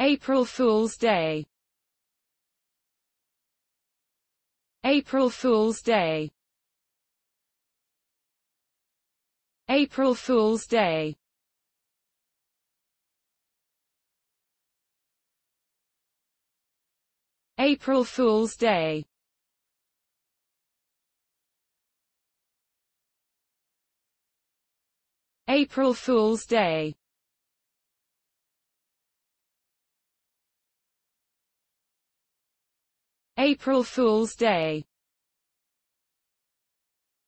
April Fool's Day. April Fool's Day. April Fool's Day. April Fool's Day. April Fool's Day April Fool's Day